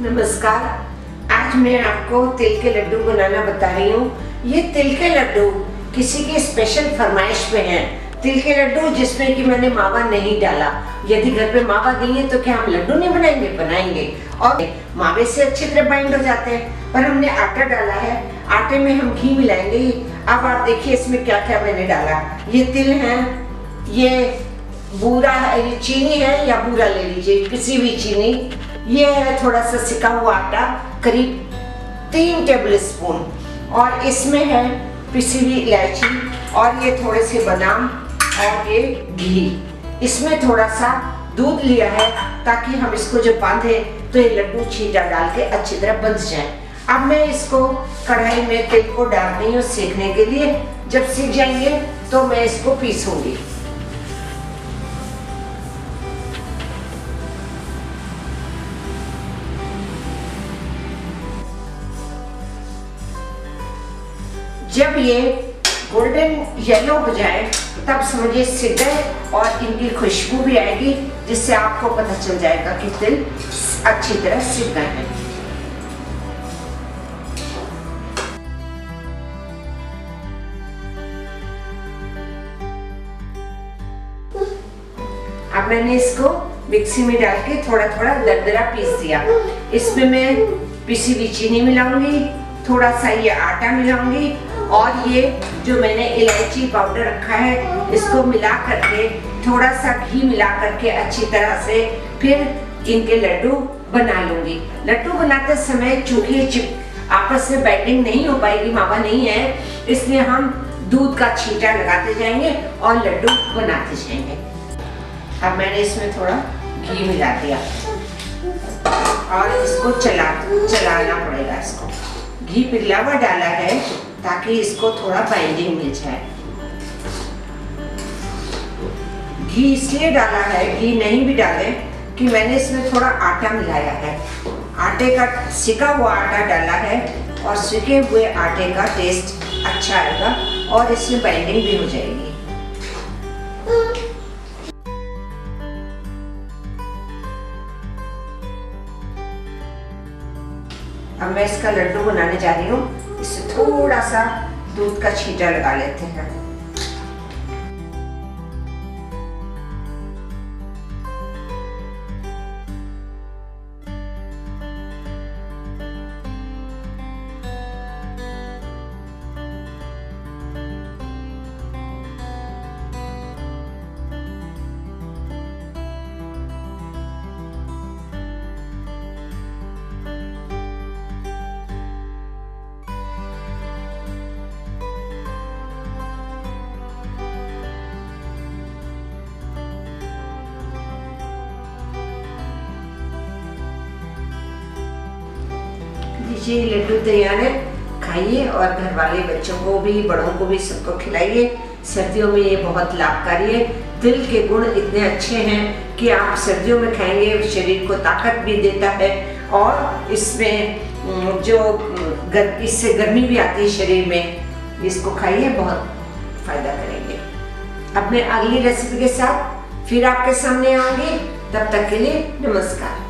नमस्कार। आज मैं आपको तिल के लड्डू बनाना बता रही हूँ। ये तिल के लड्डू किसी की स्पेशल फरमाइश पे हैं। तिल के लड्डू जिसमें कि मैंने मावा नहीं डाला। यदि घर पे मावा नहीं है तो क्या हम लड्डू नहीं बनाएँगे? बनाएँगे। और मावे से अच्छी तरह बाइंड हो जाते हैं। पर हमने आटा डाला है। आटे में हम घी मिलाएँगे। अब आप देखिए इसमें क्या क्या मैंने डाला। ये तिल है। ये बूरा है ये चीनी है या बूरा ले लीजिए, किसी भी चीनी। ये है थोड़ा सा सिका हुआ आटा, करीब तीन टेबल स्पून और इसमें है पिसी हुई इलायची, और ये थोड़े से बादाम और ये घी। इसमें थोड़ा सा दूध लिया है ताकि हम इसको जब बांधे तो ये लड्डू छीटा डाल के अच्छी तरह बंध जाए। अब मैं इसको कढ़ाई में तेल को डाल रही हूँ सेकने के लिए जब सीख जाएँगे तो मैं इसको पीसूँगी। जब ये गोल्डन येलो हो जाए, तब समझिए गए और इनकी खुशबू भी आएगी, जिससे आपको पता चल जाएगा कि तिल अच्छी तरह गए हैं। अब मैंने इसको मिक्सी में डाल के थोड़ा थोड़ा दरदरा पीस दिया। इसमें मैं पिसी हुई चीनी मिलाऊँगी, थोड़ा सा ये आटा मिलाऊँगी और ये जो मैंने इलायची पाउडर रखा है, इसको मिला करके, थोड़ा सा घी मिला करके अच्छी तरह से फिर इनके लड्डू बना लूँगी। लड्डू बनाते समय चूँकि चिप, आपस में बैटिंग नहीं हो पाएगी, मावा नहीं है, इसलिए हम दूध का छींटा लगाते जाएँगे और लड्डू बनाते जाएँगे। अब मैंने इसमें थोड़ा घी मिला दिया। और इसको चला, चलाना पड़ेगा इसको। घी पिघला हुआ डाला है। ताकि इसको थोड़ा बाइंडिंग मिल जाए। घी इसलिए डाला है, घी नहीं भी डाले, कि मैंने इसमें थोड़ा आटा मिलाया है। आटे का, सिका हुआ आटा डाला है, और सिके हुए आटे का टेस्ट अच्छा आएगा, और इसमें बाइंडिंग भी हो जाएगी। अब मैं इसका लड्डू बनाने जा रही हूँ। इससे थोड़ा सा दूध का छीटा लगा लेते हैं। लीजिए लड्डू तैयार है खाइए और घर वाले बच्चों को भी बड़ों को भी सबको खिलाइए। सर्दियों में ये बहुत लाभकारी है। दिल के गुण इतने अच्छे हैं कि आप सर्दियों में खाएँगे शरीर को ताकत भी देता है और इसमें जो गर, इससे गर्मी भी आती है शरीर में इसको खाइए बहुत फ़ायदा करेंगे। मैं अगली रेसिपी के साथ फिर आपके सामने आऊँगी। तब तक के लिए नमस्कार।